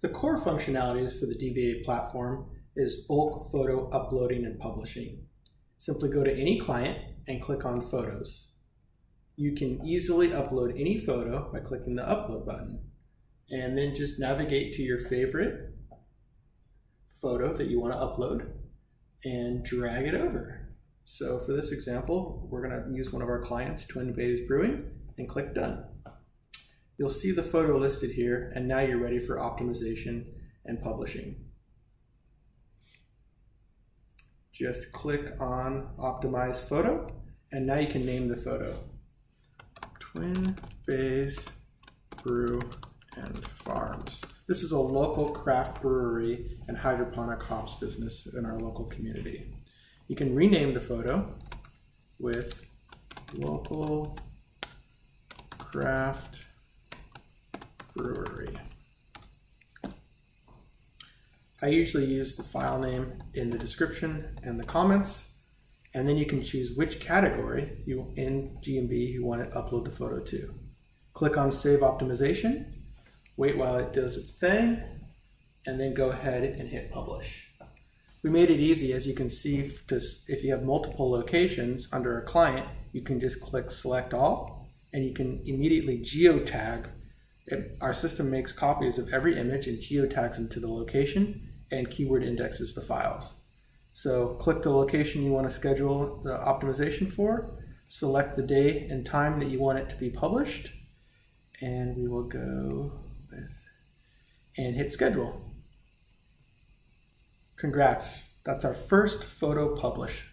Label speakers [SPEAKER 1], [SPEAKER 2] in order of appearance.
[SPEAKER 1] The core functionalities for the DBA platform is bulk photo uploading and publishing. Simply go to any client and click on Photos. You can easily upload any photo by clicking the Upload button and then just navigate to your favorite photo that you want to upload and drag it over. So for this example, we're going to use one of our clients, Twin Bays Brewing, and click Done. You'll see the photo listed here, and now you're ready for optimization and publishing. Just click on Optimize Photo, and now you can name the photo. Twin Bays Brew and Farms. This is a local craft brewery and hydroponic hops business in our local community. You can rename the photo with local craft brewery. I usually use the file name in the description and the comments, and then you can choose which category you in GMB you want to upload the photo to. Click on Save Optimization, wait while it does its thing, and then go ahead and hit Publish. We made it easy, as you can see, if you have multiple locations under a client, you can just click Select All, and you can immediately geotag it, our system makes copies of every image and geotags them to the location and keyword indexes the files. So click the location you want to schedule the optimization for, select the day and time that you want it to be published, and we will go with, and hit schedule. Congrats, that's our first photo published.